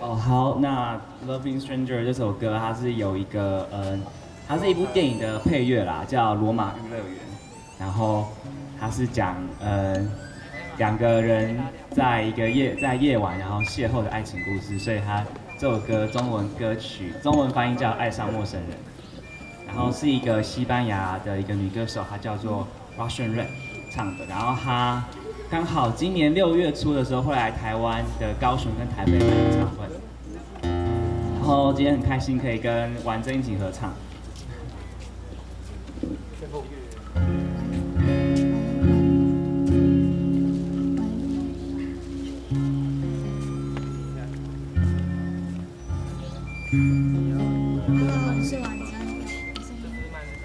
哦，好，那《Loving Stranger》这首歌，它是有一个，呃，它是一部电影的配乐啦，叫《罗马娱乐园》，然后它是讲，呃，两个人在一个夜在夜晚然后邂逅的爱情故事，所以它这首歌中文歌曲中文翻译叫《爱上陌生人》，然后是一个西班牙的一个女歌手，她叫做 Russian Red 唱的，然后她。刚好今年六月初的时候会来台湾的高雄跟台北开演唱会，然后今天很开心可以跟婉珍一起合唱。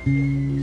是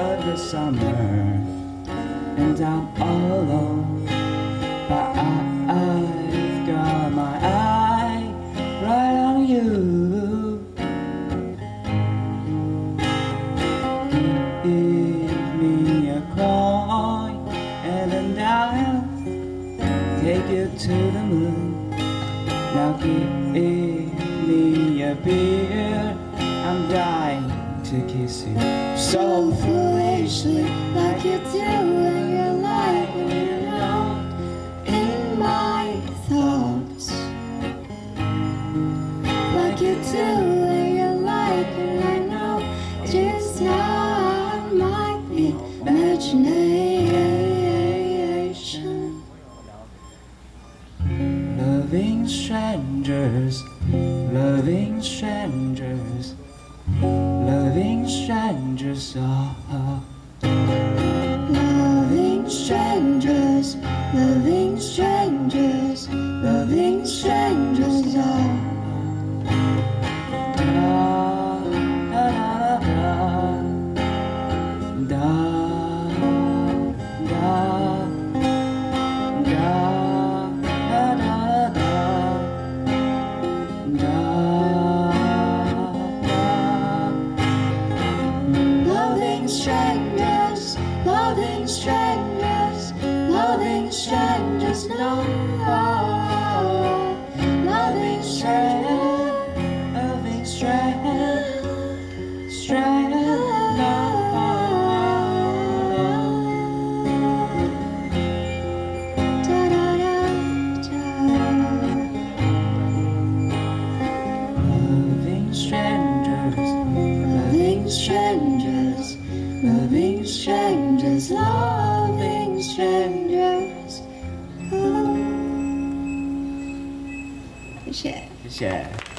of the summer And I'm all alone. But I've got my eye right on you. Give me a coin and then I'll take you to the moon. Now give me a beer I'm dying to kiss you. So like you do when you're like when in my thoughts. Like you do when you're like and I know just not my imagination. Loving strangers, loving strangers loving strangers are. strangers, loving strangers, loving strangers, no. 谢。谢